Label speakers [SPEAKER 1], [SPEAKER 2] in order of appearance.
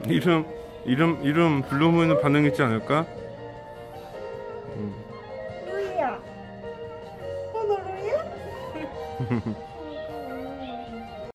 [SPEAKER 1] 이름 이름 이름 블루문은 반응 있지 않을까? 음.
[SPEAKER 2] 루이야. 어, 너 루이야?